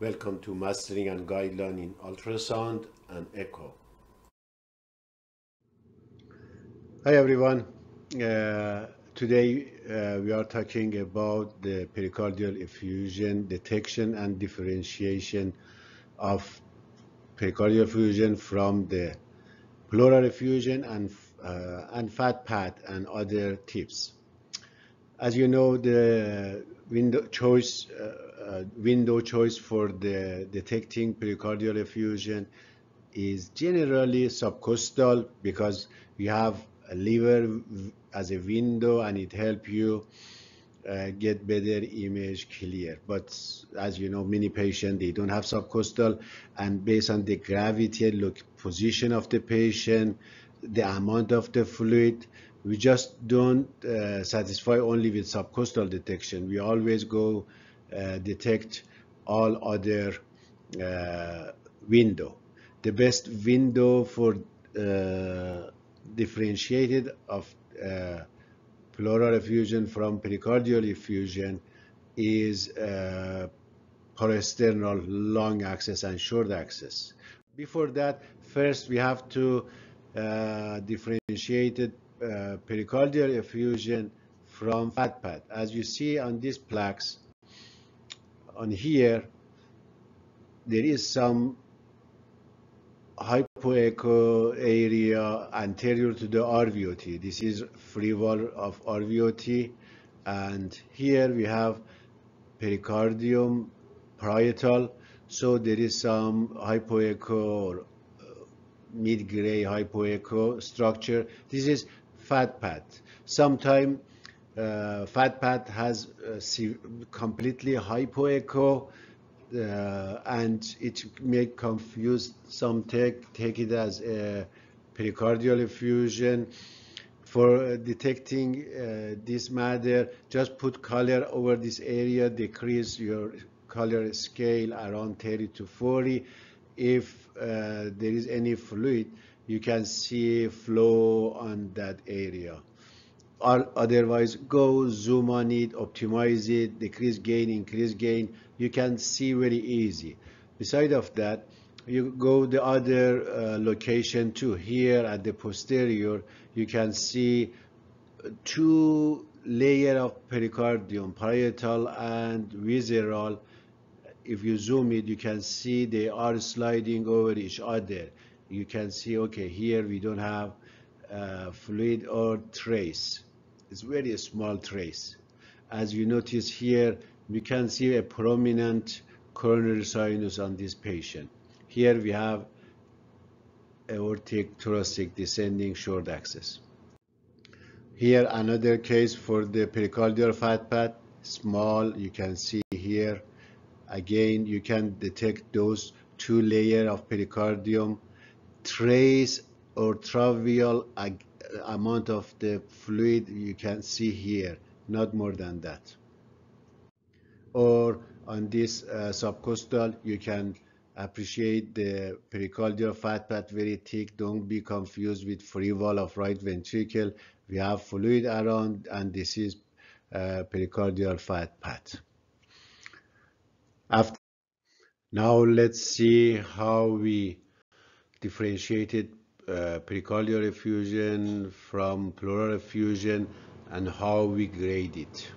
Welcome to Mastering and Guideline in Ultrasound and Echo. Hi everyone. Uh, today uh, we are talking about the pericardial effusion detection and differentiation of pericardial effusion from the pleural effusion and, uh, and fat pad and other tips. As you know, the window choice window choice for the detecting pericardial effusion is generally subcostal because you have a liver as a window and it help you uh, get better image clear. But as you know many patients they don't have subcostal and based on the gravity look position of the patient the amount of the fluid we just don't uh, satisfy only with subcostal detection. We always go detect all other uh, window the best window for uh, differentiated of uh, pleural effusion from pericardial effusion is uh, parasternal long axis and short axis. Before that, first we have to uh, differentiate uh, pericardial effusion from fat pad. As you see on these plaques, on here, there is some hypoecho area anterior to the RVOT. This is free wall of RVOT. And here we have pericardium parietal. So there is some hypoecho or uh, mid-gray hypoecho structure. This is fat pad. Sometimes uh, fat pad has uh, completely hypoecho uh, and it may confuse some take take it as a pericardial effusion. For detecting uh, this matter just put color over this area decrease your color scale around 30 to 40 if there is any fluid you can see flow on that area otherwise go zoom on it optimize it decrease gain increase gain. You can see very easy. Beside of that you go the other uh, location too here at the posterior. You can see two layer of pericardium parietal and visceral. If you zoom it you can see they are sliding over each other. You can see okay here we don't have uh, fluid or trace it's very small trace. As you notice here, we can see a prominent coronary sinus on this patient. Here we have aortic thoracic descending short axis. Here another case for the pericardial fat pad, small, you can see here. Again, you can detect those two layer of pericardium, trace or travial amount of the fluid you can see here, not more than that. Or on this uh, subcostal, you can appreciate the pericardial fat pad very thick. Don't be confused with free wall of right ventricle. We have fluid around, and this is uh, pericardial fat pad. After now, let's see how we differentiated uh, pericardial effusion, from pleural effusion, and how we grade it.